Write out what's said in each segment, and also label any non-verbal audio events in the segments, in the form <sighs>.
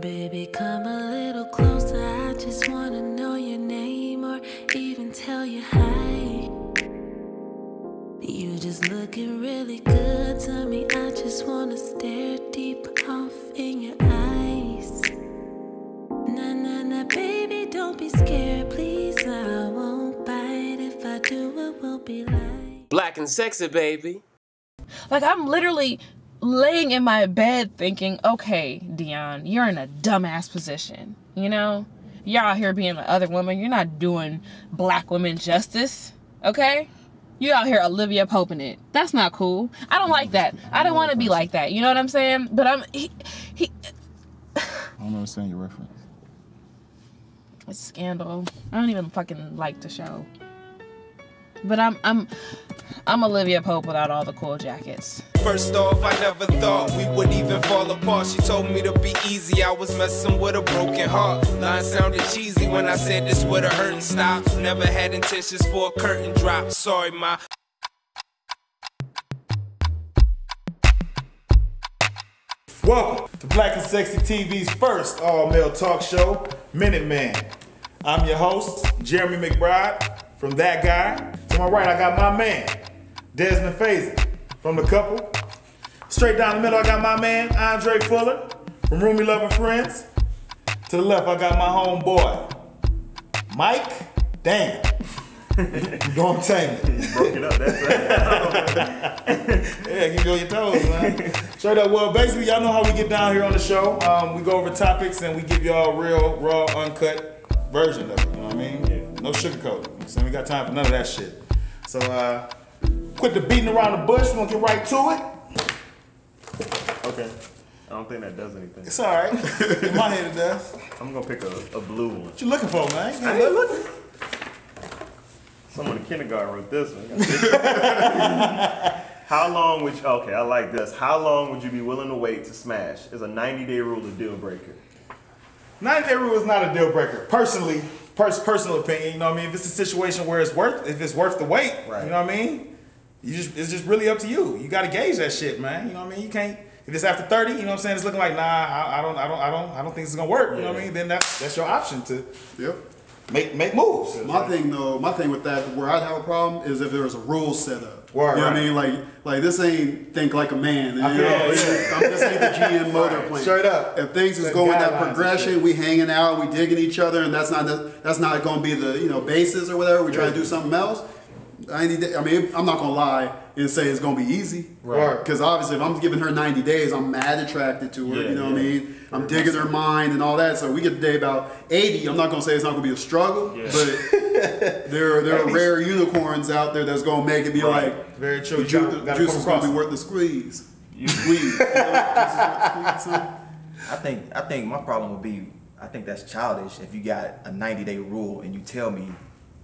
Baby, come a little closer. I just wanna know your name or even tell you hi. You just looking really good to me. I just wanna stare deep off in your eyes. Nah, nah, nah, baby, don't be scared, please. I won't bite. If I do, it will be like. Black and sexy, baby. Like I'm literally laying in my bed thinking, okay, Dion, you're in a dumbass position. You know? You're out here being the other woman. You're not doing black women justice. Okay? You out here Olivia Poping it. That's not cool. I don't like that. I don't want to be like that. You know what I'm saying? But I'm he, he <sighs> I don't understand your reference. it's scandal. I don't even fucking like the show. But I'm I'm I'm Olivia Pope without all the cool jackets. First off, I never thought we would even fall apart. She told me to be easy. I was messing with a broken heart. Line sounded cheesy when I said this where the hurting stops. Never had intentions for a curtain drop. Sorry, ma. Welcome to Black and Sexy TV's first all male talk show, Minute Man. I'm your host, Jeremy McBryde, from That Guy. To my right, I got my man, Desmond Faison, from The Couple. Straight down the middle, I got my man, Andra Fuller, from Roomie Lover Friends. To the left, I got my homeboy, Mike Damn. you gonna take it. Broke it up. That's it. <laughs> Yeah, keep you on your toes, man. Straight up. Well, basically, y'all know how we get down here on the show. Um, we go over topics and we give y'all a real, raw, uncut version of it. You know what I mean? Yeah. No sugarcoat. So we got time for none of that shit. So, uh, quit the beating around the bush. We're gonna get right to it. okay. I don't think that does anything. It's all right. In my head, it does. I'm gonna pick a, a blue one. What you looking for, man? I ain't looking. Someone in kindergarten wrote this one. <laughs> How long would you, okay, I like this. How long would you be willing to wait to smash? Is a 90 day rule a deal breaker? 90 day rule is not a deal breaker. Personally, pers- personal opinion, you know what I mean? If it's a situation where it's worth, if it's worth the wait, Right. you know what I mean? You just, it's just really up to you. You got to gauge that shit, man. You know what I mean? You can't. If it's after 30, you know what I'm saying? It's looking like, nah, I, I don't, I don't, I don't, I don't think this is gonna work. You know what I mean? Then that's that's your option to Yep. make make moves. My thing though, my thing with that, where I'd have a problem is if there was a rule set up. Word, you know what. I mean? Like, like this ain't think like a man. You I know, feel that, this, ain't, I'm- this ain't the GM <laughs> motor plant. straight up. If things is going that progression, we hanging out, we digging each other, and that's not the, that's not going to be the you know basis or whatever. We trying to do something else. I need. I mean, I'm not gonna lie and say it's gonna be easy. Right. Because obviously, if I'm giving her 90 days, I'm mad attracted to her. Yeah, you know what I mean? I'm digging her mind and all that. So we get to day about 80. I'm not gonna say it's not gonna be a struggle, Yeah. but there <laughs> there are rare unicorns out there that's gonna make it be Right. like Very true. the juice, gotta- the gotta juice is gonna be worth the squeeze. You squeeze. <laughs> You know, juice is worth the squeeze, son. I think I think my problem would be I think that's childish if you got a 90 day rule and you tell me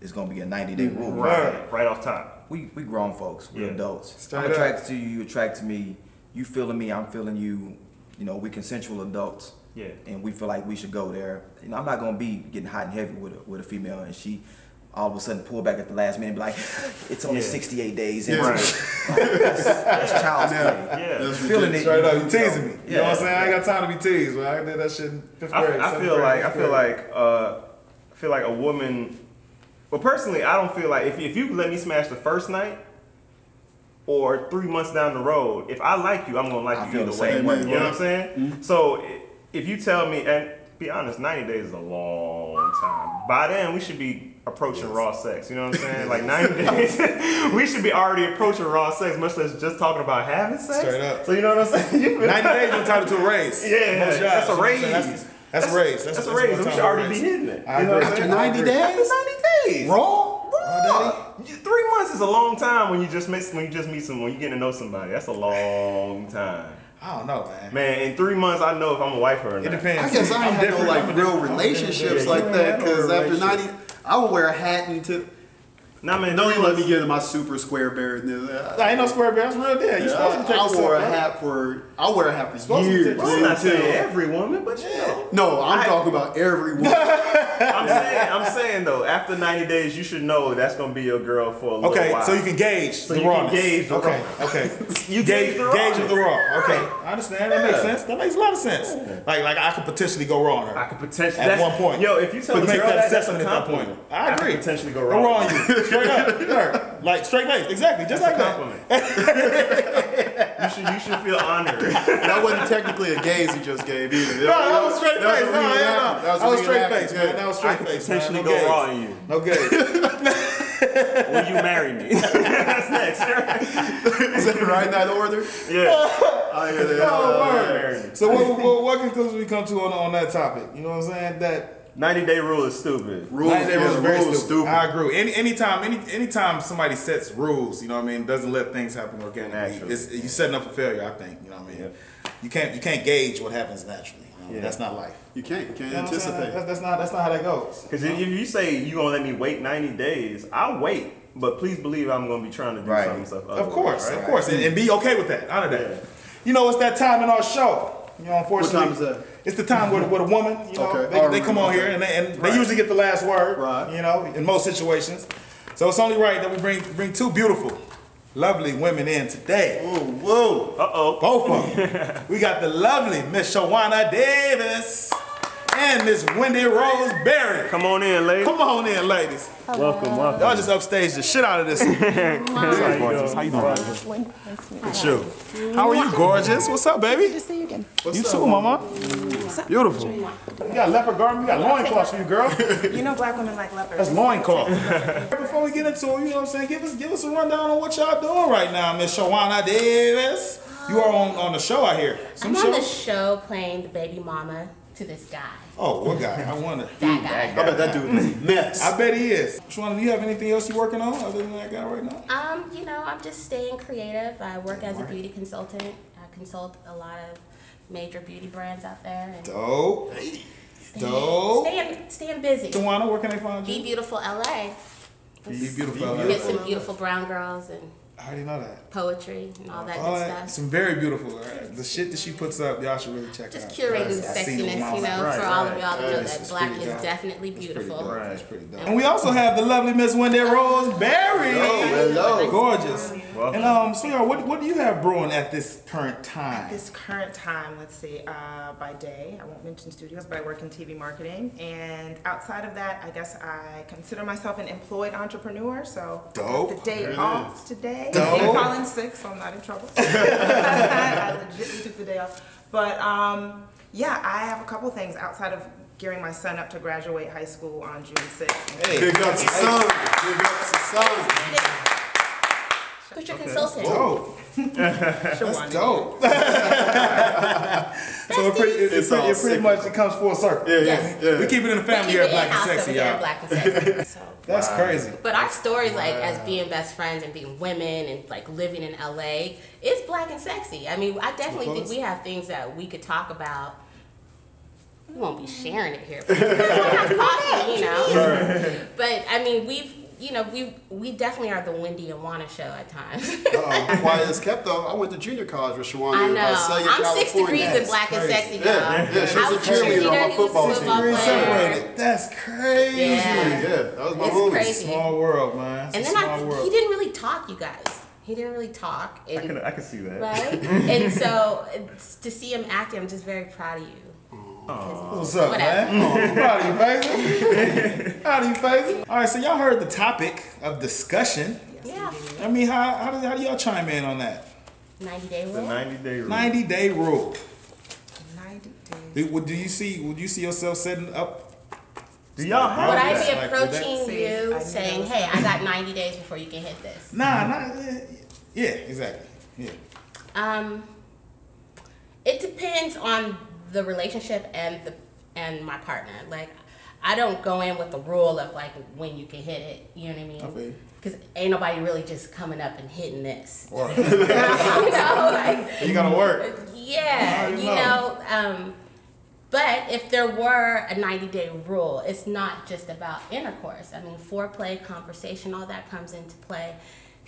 it's gonna be a 90 day mm-hmm. rule. Right. Right off top. We we grown folks, we're Yeah. adults. Straight I'm up. attracted to you, you attract to me. You feeling me, I'm feeling you. You know, we consensual adults. Yeah. And we feel like we should go there. You know, I'm not gonna be getting hot and heavy with a, with a female and she all of a sudden pull back at the last minute and be like, <sighs> it's only Yeah. 68 days. Yeah. Right. that's, that's child's Yeah. play. Yeah. That's Feeling it. Straight up, you know, teasing me. You know what I'm yeah. saying? I ain't got time to be teased, man. I did that shit in fifth I, grade. I seventh feel grade, like I feel grade. like uh, I feel like a woman. Well, personally, I don't feel like if if you let me smash the first night or three months down the road, if I like you, I'm gonna like I you feel either the way. same way, You know what I'm yeah. saying? So i- if you tell me, and be honest, 90 days is a long time. By then, we should be approaching raw sex. You know what I'm saying? Like <laughs> 90 days, <laughs> we should be already approaching raw sex, much less just talking about having sex. Straight up. So you know what I'm saying? <laughs> You 90 days, you're entitled to a raise. Yeah, Most jobs, that's a you know what raise. That's, that's, a raise. That's, That's a raise. We should already raise. be hitting it. I You know what agree. After 90 days? After 90 days. Raw? Three months is a long time when you just meet when you just meet someone, when you get to know somebody. That's a long time. I don't know, man. Man, in three months I know if I'm a wife or not. It depends. I guess I I'm ain't had no different. like real relationships like that you ain't had no because after 90, I would wear a hat until Nah, man, Don't even let me get into my super square bear. I ain't no square bear. That's real deal. You supposed to I, take I yourself, wore a hat for I wear a hat for years. take- Well, I'm not until- saying every woman, but you know. No, I'm I- talking about every woman. <laughs> I'm saying, I'm saying though, after 90 days, you should know that's gonna be your girl for a little Okay, while. so you can gauge So the you can gauge the okay, raw. okay. <laughs> You gauge, gauge the gauge of the raw. Okay, <laughs> I understand. That makes sense. That makes a lot of sense. Like, like I could potentially go wrong. her. I could potentially At that's- one point. Yo, if you tell But a make girl that that, that's a assessment at that point. I agree. could potentially go Go wrong. raw on you. Straight up. Yeah. Like straight face. Exactly. Just That's like a that. you should you should feel honored. that wasn't technically a gaze he just gave either. No, that was straight That face. was No, a yeah, reenactment. no. That was, That was straight face, man. That was straight could face. man. potentially No go gauge. raw on you. No gauge. <laughs> Will you marry me? <laughs> that's next. Is that right in that order? yeah. I hear that. Oh, Uh, word. marry me. So what, <laughs> what, what conclusion we come to on, on that topic? You know what I'm saying? That 90 day rule is stupid. Rules, 90 day yeah, rule is the very rules stupid. stupid. I agree. Any anytime any anytime somebody sets rules, you know what I mean, doesn't let things happen organically. Naturally. It's, you setting up for failure. I think. You know what I mean. You can't you can't gauge what happens naturally. You know what I mean? Yeah. That's not life. You can't. You can't You know what I'm saying? anticipate. That's, that's not that's not how that goes. Because if you say you gonna let me wait 90 days, I'll wait. But please believe I'm gonna be trying to do Right. some stuff. Of course, otherwise, of right? course, and, and be okay with that. Honor that. Yeah. You know, it's that time in our show. You know, unfortunately, time is that? It's the time where, where a woman, you know, Okay. they, they come on okay. here and they, and they usually get the last word. Right. You know, in most situations. So it's only right that we bring bring two beautiful, lovely women in today. Whoa, whoa. Uh oh. Both of them. we got the lovely Miss Shawanna Davis and Miss Wendy Rose Berry. Come on in, lady. Come on in, ladies. Welcome, welcome. Y'all just upstage the shit out of this. <laughs> How you doing? How you doing? Sure. How are you, gorgeous? What's up, baby? Good to see you again. you too, mama. Beautiful. You got leopard garment. You got loincloths for you, girl. <laughs> You know black women like leopards. That's loincloth. <laughs> Before we get into it, you know what I'm saying? Give us give us a rundown on what y'all doing right now, Miss Shawanna Davis. You are on, on the show out here. Some I'm on the show. show playing the baby mama to this guy. Oh, what guy? I wonder. That guy. I bet that dude is a mess. I bet he is. Shawanna, do you have anything else you're working on other than that guy right now? Um, you know, I'm just staying creative. I work as a beauty consultant. I consult a lot of major beauty brands out there and Dope. staying, Dope. staying, staying busy. Shawanna, where can they find you? Be you? beautiful LA. Be beautiful. LA. Get some beautiful brown girls and I already know that. poetry and all that All good that, stuff. some very beautiful. all right? The shit that she puts up, y'all should really check Just out. curating the I seen sexiness, you know, eyes. for Right, all of y'all to know It's- that it's black is dope. definitely Pretty beautiful. dope. Right. That's pretty dope. And we also have the lovely Miss Wendy Rose Berry. hello. Gorgeous. Welcome. And um, sweetheart, what, what do you have brewing at this current time? At this current time, let's see, uh, by day, I won't mention studios, but I work in TV marketing. And outside of that, I guess I consider myself an employed entrepreneur. So Dope. took the day Very off today. Dope. I'm calling sick, so I'm not in trouble. <laughs> I legitimately took the day off. But um, yeah, I have a couple things outside of gearing my son up to graduate high school on June 6th. Hey, Big ups to son. Big ups to son. Who's your consultant? <laughs> dope. That's <laughs> dope. so it pretty, it, it It's pretty, all it pretty much it comes full circle. Yeah, Yes. yeah, yeah. We keep it in the family here it at Black and Sexy, over here at y'all. Black and Sexy. So. <laughs> That's crazy. But our stories, like as being best friends and being women and like living in LA, it's black and sexy. I mean, I definitely think we have things that we could talk about. We won't be sharing it here, but we have coffee, you know. But I mean, we've, you know, we we definitely are the Wendy and Wanna show at times. Uh-oh. <laughs> Quiet as kept though. I went to junior college with Shawanna I in uh, know. Visalia, I'm six California. degrees in black and sexy, girl. Yeah, yeah, she was I a was cheerleader on my he was a football team. football separated. That's crazy. Yeah. Yeah, that was my It's homie. crazy. Small world, man. It's And a then small I, world. he didn't really talk, you guys. He didn't really talk. I And, can I can see that. right? <laughs> and so uh, to see him acting, I'm just very proud of you. What's up, Whatever. man? Proud of you, Faison. Proud of you, Faison. All right, so y'all heard the topic of discussion. Yeah. I mean, how, how, do, how do y'all chime in on that? 90 day rule. The rule. 90 day rule. 90 day rule. 90 days. Do, would- do you see? Would you see yourself setting up? Do y'all Would have I that? be Like, would that- approaching See, you knew saying, that hey, I got <laughs> 90 days before you can hit this? Nah, not. Yeah, exactly. Yeah. Um, it depends on the relationship and the and my partner. Like, I don't go in with the rule of like when you can hit it. You know what I mean? Okay. Because ain't nobody really just coming up and hitting this. <laughs> <laughs> You know, like you gotta work. yeah, you know. know. Um, But if there were a 90 day rule, it's not just about intercourse. I mean, foreplay, conversation, all that comes into play.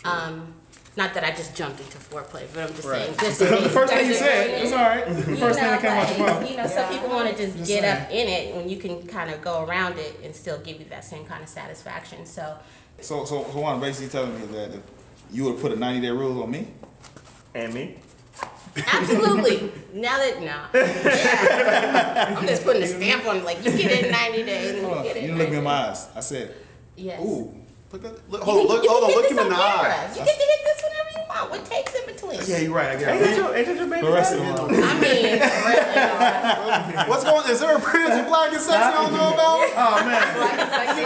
Um, not that I just jumped into foreplay, but I'm just saying. Just <laughs> The first thing you there's a- said, it's all right. The you first thing know, that came out your mouth. You know, some people want to just, Just get saying. up in it when you can kind of go around it and still give you that same kind of satisfaction. So, So, so, so Juan basically telling me that if you would put a 90 day rule on me, And me? absolutely. <laughs> now that, no. <laughs> Yeah. I'm just putting a stamp on it, like, you get it in 90 days and you hold on, get it you in didn't look me in 90 my days. eyes. I said, Yes. Ooh. Look at, look, hold on, look, you hold on, look him in the on camera. eye. You get to hit this whenever you want. What takes in between? yeah, you're right. I got Ain't it. that your, ain't that your baby The rest of daddy? them. I mean, really. <laughs> What's going? Is there a branch of black and sexy I don't know about? <laughs> Oh man,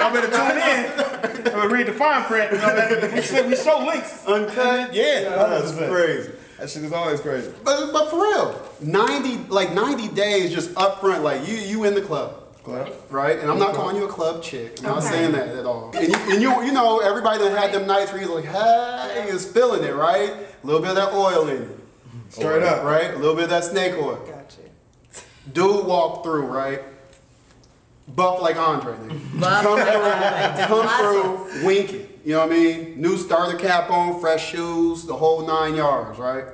I better tune in. <laughs> I'm gonna read the fine print. You know, that, we, show, we show links. Uncut. Yeah, That's crazy. That shit is always crazy. But but for real, ninety like ninety days just up front, like you you in the club. Club. Right, and I'm not calling you a club chick. I'm not saying that at all. And you, and you, you know, everybody that had them nights where he's like, hey, is feeling it, right? A little bit of that oil in you, Straight up. right? A little bit of that snake oil. Gotcha. Dude walk through, right? Buff like Andra, nigga. Buff come through, come through, winking. You know what I mean? New starter cap on, fresh shoes, the whole nine yards, right?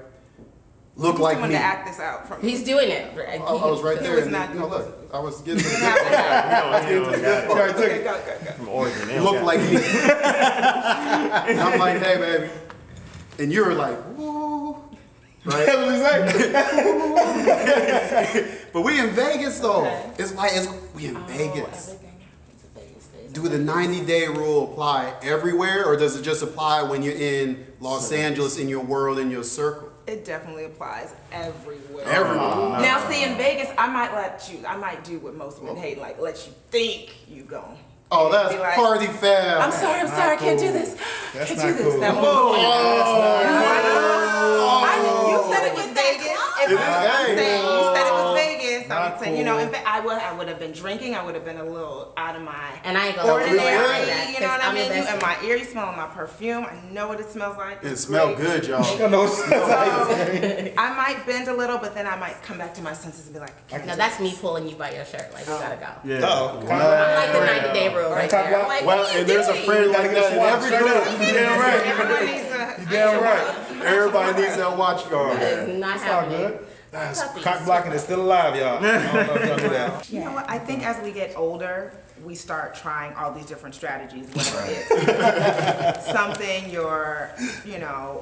Look like Someone me. to act this out from He's doing it. I was right He there. was and not- you know, look, <laughs> I was getting to the Have good it out. You know, you know, got it. part. Okay, go, go, go. From Oregon. they You don't look got like me. <laughs> and I'm like, hey, baby. And you were like, woo. Right? That's what he say. <laughs> but we in Vegas, though. It's like, it's, we in Vegas. Do the 90 day rule apply everywhere, or does it just apply when you're in Los Angeles, in your world, in your circle? It definitely applies everywhere. Everywhere. Uh-huh. Now, see, in Vegas, I might let you, I might do what most men oh. hate, like let you think you go. Oh, that's like, party foul. I'm sorry, I'm sorry, I can't do this. That's can't not do this. cool. That Oh, I, you said it was Vegas. If It is I'm Vegas. you said it was Vegas, Not I'm you know, cool. in fact, I would, I would have been drinking. I would have been a little out of my And I ain't gonna lie ordinary. like that, You know what I I'm mean? You, invested. in my ear, you smell my perfume. I know what it smells like. It It's smelled great. good, y'all. I know what <laughs> I might bend a little, but then I might come back to my senses and be like, I can't No, that's me pulling you by your shirt. Like, you gotta go. Oh. Yeah. Oh, I'm like the 90 day rule right there. I'm about- like, Well, you and there's a doing? friend like that in every Straight up. group. You damn right. Everyone needs a. You damn <laughs> right. Everybody needs that watch guard. That is not It's happening. good. Puppies. Cock blocking is still alive, y'all. I don't know if y'all knew that. <laughs> You know what? I think as we get older, we start trying all these different strategies. Whether it's something your, you know,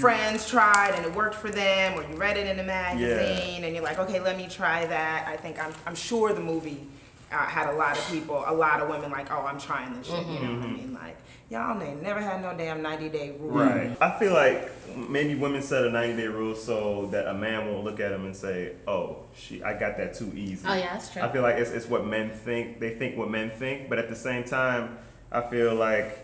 friends tried and it worked for them, or you read it in a magazine and you're like, okay, let me try that. I think I'm, I'm sure the movie uh, had a lot of people, a lot of women like, oh, I'm trying this shit. You know what I mean? Like, y'all ain't never had no damn 90 day rule. Right. I feel like maybe women set a 90 day rule so that a man won't look at them and say, "Oh, she, I got that too easy." Oh, yeah, that's true. I feel like it's, it's what men think. They think what men think, but at the same time, I feel like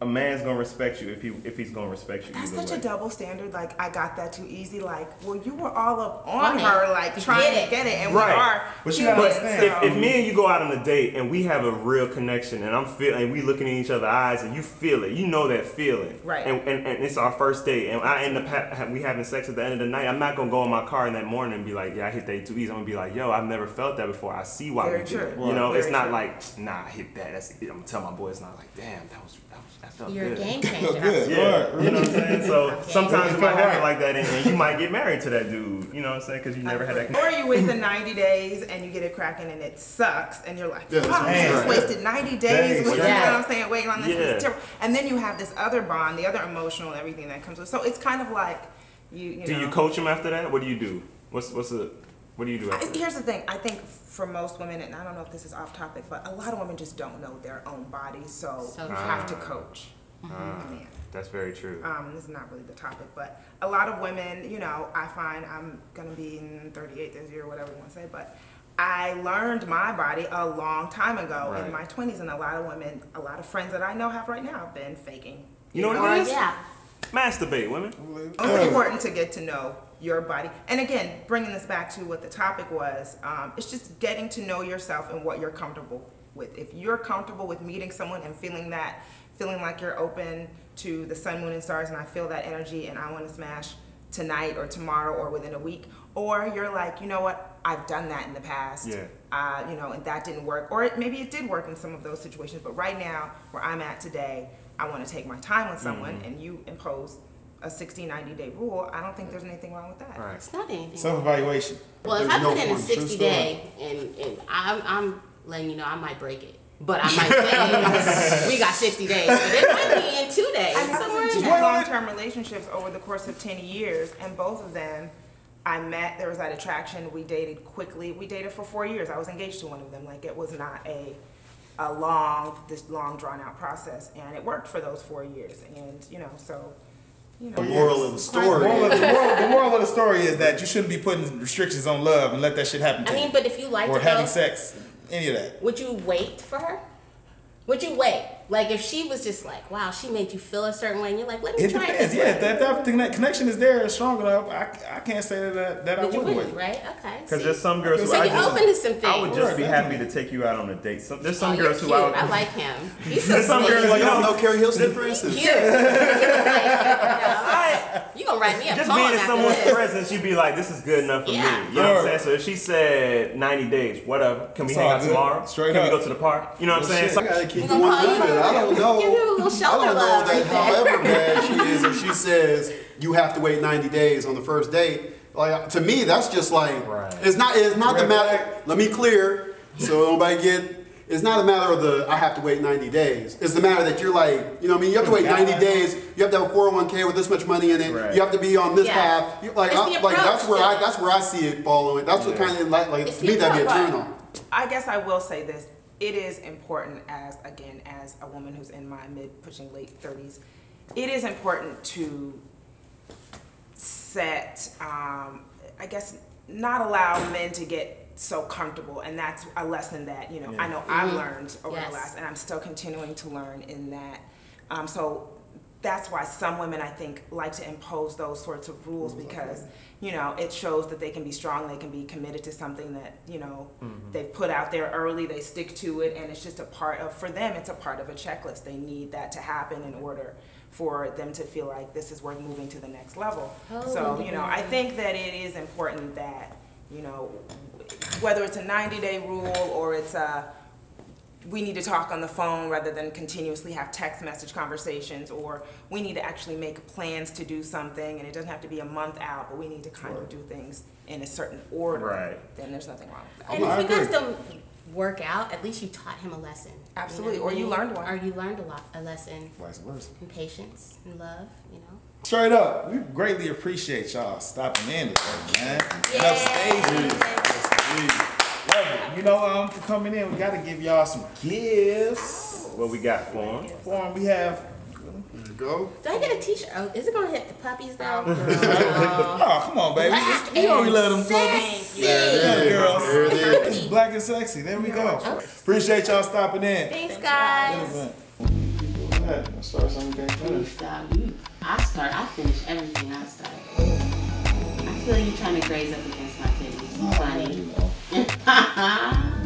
a man's gonna respect you if he if he's gonna respect you. That's such way. a double standard. Like I got that too easy. Like, well, you were all up on On her, like You trying get to get it, and Right. we are. But you gotta understand, so- If, if me and you go out on a date and we have a real connection and I'm feeling and we looking in each other's eyes and you feel it, you know that feeling. Right. And, and, and it's our first date and I end up ha- ha- we having sex at the end of the night. I'm not gonna go in my car in that morning and be like, yeah, I hit that too easy. I'm gonna be like, yo, I've never felt that before. I see why Very we did true. it. You know, Very it's not true. like, nah, I hit that. That's I'm gonna tell my boy it's not like, damn, that was that was that felt You're a game <laughs> Feel changer. good. Yeah, you know what I'm saying. So <laughs> Okay. sometimes it might happen right. like that, and, and you might get married to that dude. You know what I'm saying? Because you never had that. Or you wait the 90 days and you get it cracking and it sucks and you're like, Yeah, that's fuck, what I just wasted 90 days. Days, with, You know yeah. what I'm saying? Waiting on this. Yeah. It's. And then you have this other bond, the other emotional, everything that comes with. So it's kind of like you. you Do know, you coach him after that? What do you do? What's what's the what do you do after? I- Here's the thing. I think for most women, and I don't know if this is off topic, but a lot of women just don't know their own bodies, so, So you have to coach. Ah, mm-hmm. ah. Man. That's very true. um, this is not really the topic, but a lot of women, you know, I find I'm gonna be in 38 this year, or whatever you want to say, but I learned my body a long time ago Right. in my 20s, and a lot of women, a lot of friends that I know have right now have been faking. You know what Or, it is? yeah. Masturbate, women. It's important to get to know your body. And again, bringing this back to what the topic was, um, it's just getting to know yourself and what you're comfortable with. If you're comfortable with meeting someone and feeling that, feeling like you're open to the sun, moon, and stars, and I feel that energy and I want to smash tonight or tomorrow or within a week, or you're like, you know what, I've done that in the past. Yeah. Uh, you know, and that didn't work, or it, maybe it did work in some of those situations. But right now, where I'm at today, I want to take my time with someone, Mm-hmm. and you impose a 60, 90 day rule. I don't think there's anything wrong with that. Right. It's not anything. Self evaluation. Well, if There's I no put in a 60 day and, and I'm, I'm letting you know I might break it. But I might say <laughs> we got 60 days. But it might be in two days. I have somewhere in two long-term relationships over the course of 10 years, and both of them, I met, there was that attraction, we dated quickly. We dated for four years. I was engaged to one of them. Like, it was not a, a long, this long drawn-out process, and it worked for those four years. And, you know, so, you know. The moral of the The story. moral, the, moral, the moral of the story is that you shouldn't be putting restrictions on love and let that shit happen to I you. mean, but if you like or having go, sex, any of that. would you wait for her? Would you wait? Like if she was just like, wow, she made you feel a certain way, and you're like, let me It try depends. it Yeah, if way. that, if that connection is there strong enough, I, I can't say that that, that I But you wouldn't wouldn't, wait. right? Okay. Because there's some girls who So I you're just, open to some I would just be happy to take you out on a date. Some, there's oh, some Oh, girls you're who I would, I like him. He's <laughs> so There's some sweet. girls Like, like, I don't oh, know Keri Hilson, for instance. Cute. <laughs> you gonna write me a just poem being in someone's this. presence, you'd be like, this is good enough for Yeah. me. You know what I'm saying? So if she said 90 days, whatever, can we It's hang out good. tomorrow? Straight can up. we go to the park? You know what I'm saying? shit. So- I gotta keep We it gonna call you 100. I don't know. Give you a little I shoulder don't know love that right however bad <laughs> she is, if she says you have to wait 90 days on the first date, like to me, that's just like Right. it's not. It's not the Red matter. Let me clear so nobody get. It's not a matter of the I have to wait 90 days. It's the matter that you're like, you know, what I mean, you have to wait 90 days. You have to have a 401k with this much money in it. Right. You have to be on this Yeah. path. You, like, It's I, the like that's approach, where I that's where I see it following. That's what kind of like, like It's to me that'd be a turn on. I guess I will say this. It is important as again as a woman who's in my mid pushing late 30s. It is important to set um, I guess not allow men to get so comfortable and that's a lesson that, you know, I know I've mm-hmm. learned over Yes. the last and I'm still continuing to learn in that. Um, so that's why some women I think like to impose those sorts of rules mm-hmm. because you know it shows that they can be strong, they can be committed to something that you know mm-hmm. they've put out there early, they stick to it, and it's just a part of for them it's a part of a checklist. They need that to happen in order for them to feel like this is worth moving to the next level. So you know I think that it is important that you know whether it's a 90 day rule or it's a we need to talk on the phone rather than continuously have text message conversations or we need to actually make plans to do something and it doesn't have to be a month out but we need to kind of do things in a certain order Right. then there's nothing wrong with that And I if you guys don't work out, at least you taught him a lesson. Absolutely, know or what you learned one. Or you learned a lot, a lesson Vice versa. in patience and love. You know. Straight up, we greatly appreciate y'all stopping in today, man. Enough stages. Love it. You know, um, for coming in, we gotta give y'all some gifts. What we got for him? For 'em, we have. There you go. Do I get a T-shirt? Oh, is it gonna hit the puppies though? <laughs> Oh, come on, baby. Black You know we and love them sexy. Yeah, girls. There it is. Black and sexy. There we go. Appreciate y'all stopping in. Thanks, guys. Go ahead. Let's start something we can't You finish. start. You, I start. I finish everything I start. I feel you trying to graze up against titties. Funny. <laughs>